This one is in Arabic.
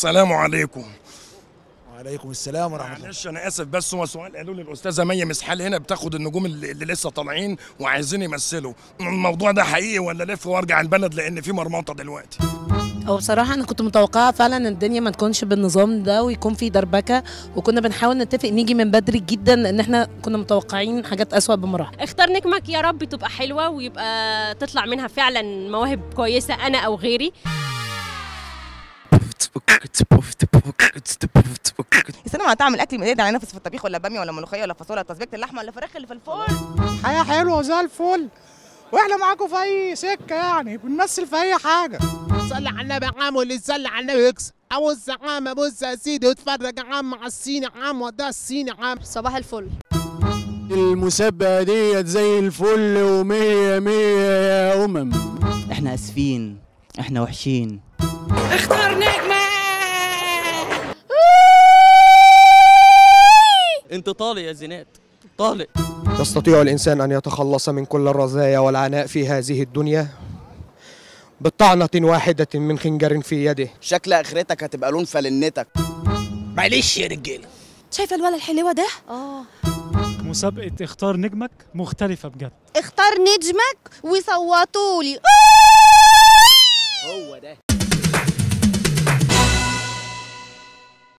السلام عليكم. وعليكم السلام ورحمة الله. معلش أنا آسف بس هو سؤال قالوا لي الأستاذة مي مسحال هنا بتاخد النجوم اللي, اللي لسه طالعين وعايزين يمثلوا. الموضوع ده حقيقي ولا لف وارجع البلد لأن في مرمطة دلوقتي؟ هو بصراحة أنا كنت متوقعة فعلا إن الدنيا ما تكونش بالنظام ده ويكون في دربكة وكنا بنحاول نتفق نيجي من بدري جدا لأن إحنا كنا متوقعين حاجات أسوأ بمراحل. اختار نجمك يا رب تبقى حلوة ويبقى تطلع منها فعلا مواهب كويسة أنا أو غيري. السينما ما تعمل اكل من ايدي على نفس في الطبيخ ولا بامية ولا ملوخية ولا فاصوليا ولا تسبيكة اللحمة ولا فراخ اللي في الفرن. حياة حلوة وزي الفل. وإحنا معاكم في أي سكة يعني بنمثل في أي حاجة. صلي على النبي يا عم واللي يصلي على النبي يكسب ابص يا عم ابص يا سيدي واتفرج يا عم على الصين يا عم وده الصين يا عم. صباح الفل. المسابقة ديت زي الفل ومية مية يا أمم. إحنا آسفين إحنا وحشين. انت طالق يا زينات طالق. يستطيع الإنسان أن يتخلص من كل الرزايا والعناء في هذه الدنيا؟ بطعنة واحدة من خنجر في يده. شكل آخرتك هتبقى لون فلنتك. معلش يا رجالة. شايفة الولد الحلوة ده؟ مسابقة اختار نجمك مختلفة بجد. اختار نجمك وصوتوا لي هو ده.